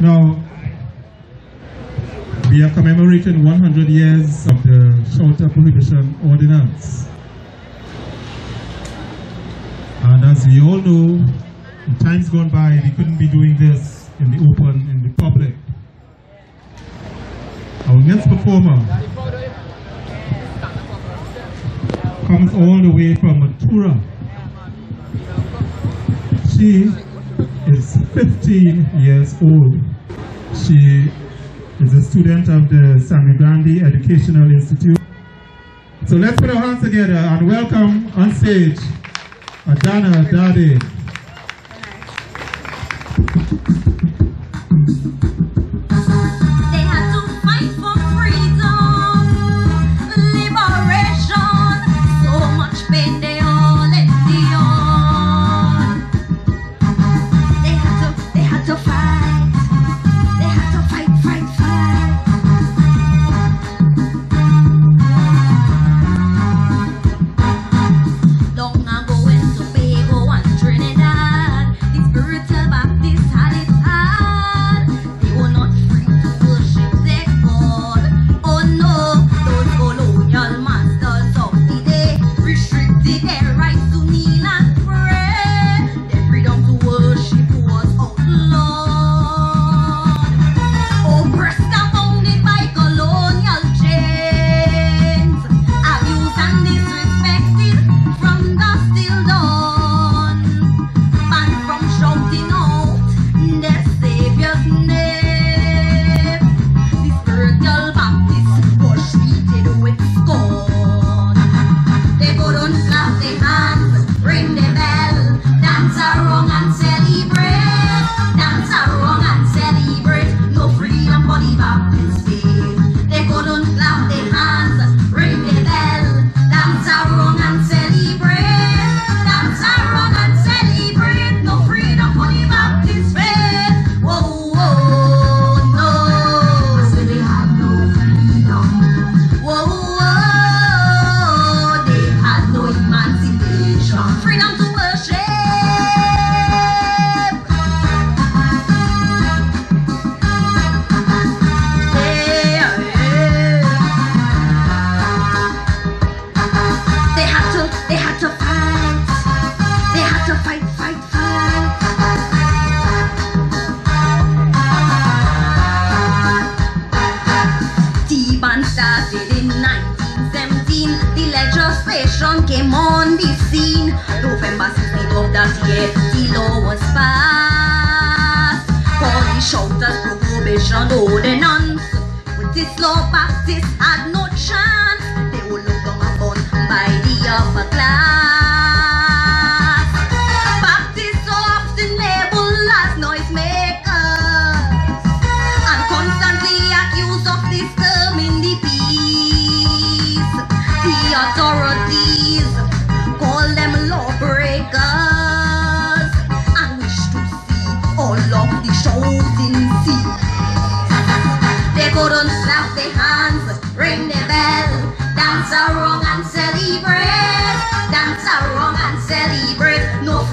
Now, we are commemorating 100 years of the Shouter Prohibition Ordinance. And as we all know, in times gone by, we couldn't be doing this in the open, in the public. Our next performer comes all the way from Matura. She is 15 years old. She is a student of the Samigandi Educational Institute. So let's put our hands together and welcome on stage Adana Dardaine. started in 1917. The legislation came on the scene. November 16th of that year, the law was passed. For the shouters, prohibition ordinance. With this law, Baptists had no chance. They were looked down upon by the upper class.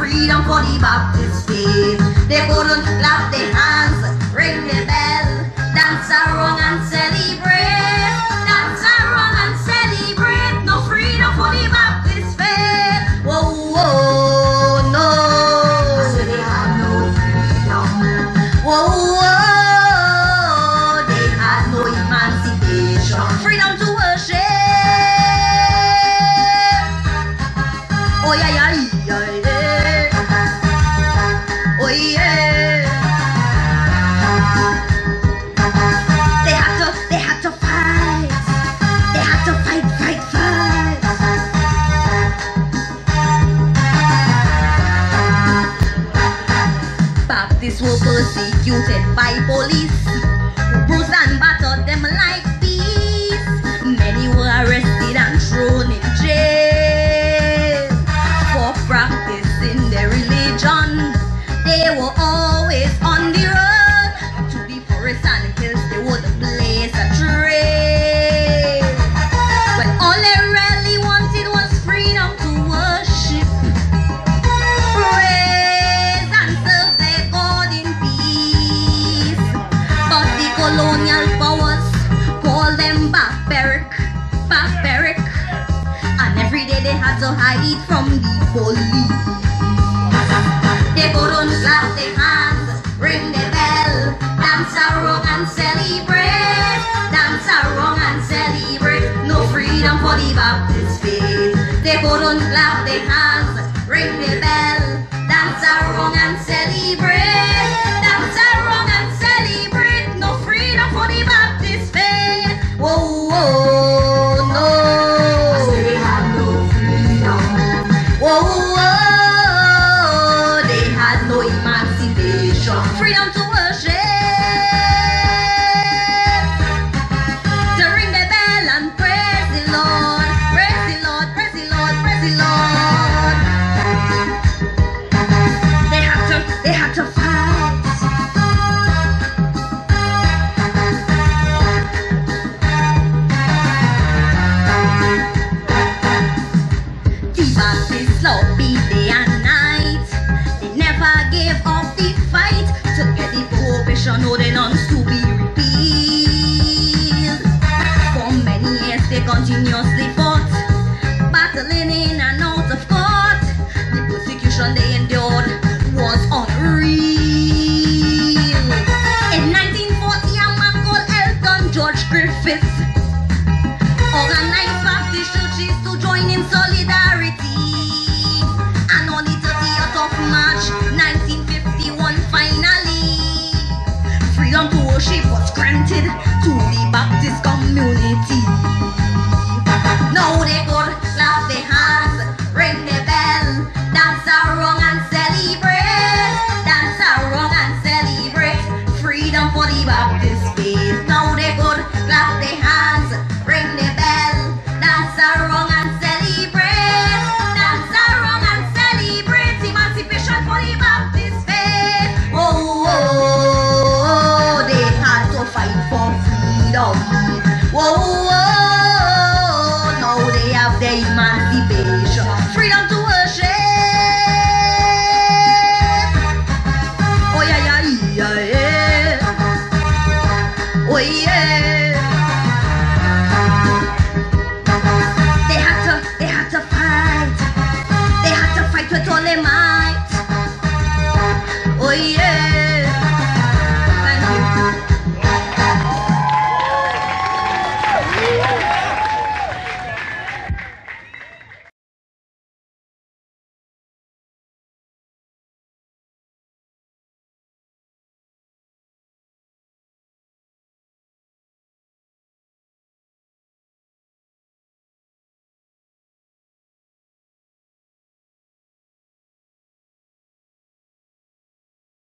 freedom for the Baptist faith. They couldn't clap their hands, ring the bell, dance around and celebrate. were persecuted by police. to hide from the police. They put on clap their hands, ring the bell, dance around and celebrate. Dance around and celebrate. No freedom for the Baptist faith. They put on clap their hands, ring the bell, dance around and celebrate. Dance on the end. endure. yeah.